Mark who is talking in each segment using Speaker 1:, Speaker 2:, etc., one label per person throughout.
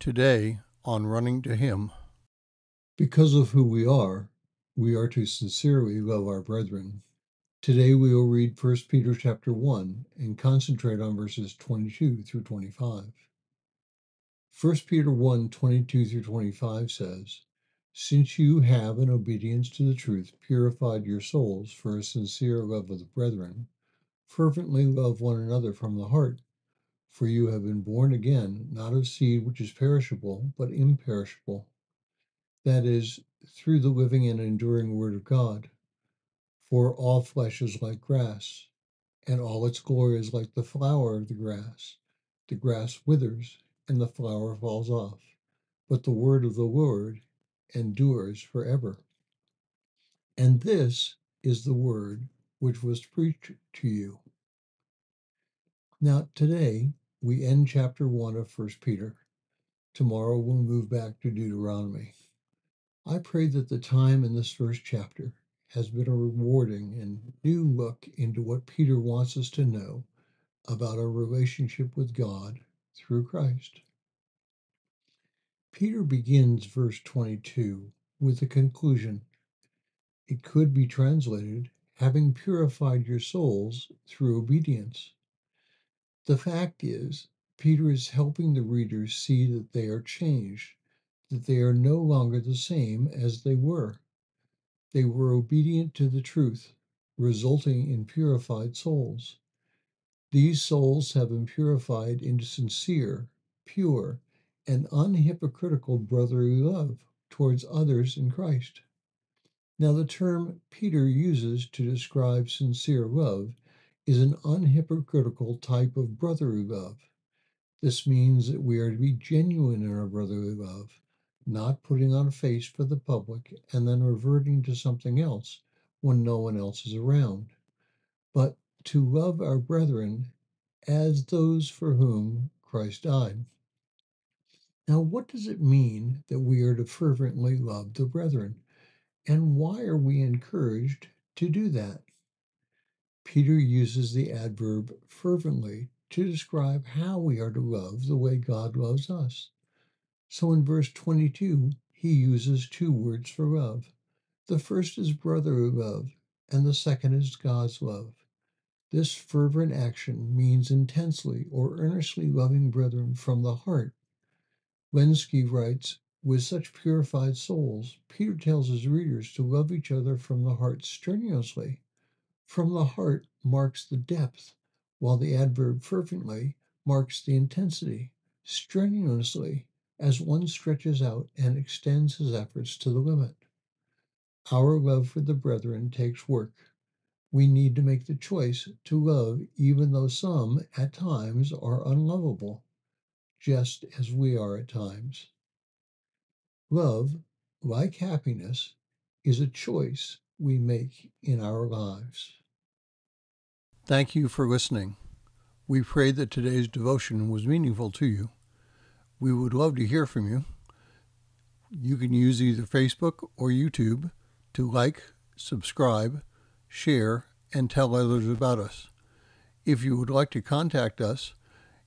Speaker 1: Today on Running to Him.
Speaker 2: Because of who we are, we are to sincerely love our brethren. Today we will read 1 Peter chapter 1 and concentrate on verses 22 through 25. 1 Peter 1 22 through 25 says, Since you have, in obedience to the truth, purified your souls for a sincere love of the brethren, fervently love one another from the heart for you have been born again, not of seed which is perishable, but imperishable. That is, through the living and enduring Word of God. For all flesh is like grass, and all its glory is like the flower of the grass. The grass withers, and the flower falls off, but the word of the Lord endures forever. And this is the word which was preached to you. Now, today we end chapter 1 of 1 Peter. Tomorrow we'll move back to Deuteronomy. I pray that the time in this first chapter has been a rewarding and new look into what Peter wants us to know about our relationship with God through Christ. Peter begins verse 22 with the conclusion. It could be translated, having purified your souls through obedience. The fact is, Peter is helping the readers see that they are changed, that they are no longer the same as they were. They were obedient to the truth, resulting in purified souls. These souls have been purified into sincere, pure, and unhypocritical brotherly love towards others in Christ. Now, the term Peter uses to describe sincere love is an unhypocritical type of brotherly love. This means that we are to be genuine in our brotherly love, not putting on a face for the public and then reverting to something else when no one else is around, but to love our brethren as those for whom Christ died. Now, what does it mean that we are to fervently love the brethren? And why are we encouraged to do that? Peter uses the adverb fervently to describe how we are to love the way God loves us. So in verse 22, he uses two words for love. The first is brotherly love, and the second is God's love. This fervent action means intensely or earnestly loving brethren from the heart. Lenski writes, with such purified souls, Peter tells his readers to love each other from the heart strenuously from the heart marks the depth, while the adverb fervently marks the intensity, strenuously, as one stretches out and extends his efforts to the limit. Our love for the brethren takes work. We need to make the choice to love even though some at times are unlovable, just as we are at times. Love, like happiness, is a choice we make in our lives.
Speaker 1: Thank you for listening. We pray that today's devotion was meaningful to you. We would love to hear from you. You can use either Facebook or YouTube to like, subscribe, share, and tell others about us. If you would like to contact us,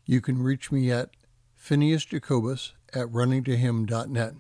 Speaker 1: you can reach me at Phineas Jacobus at runningtohim.net.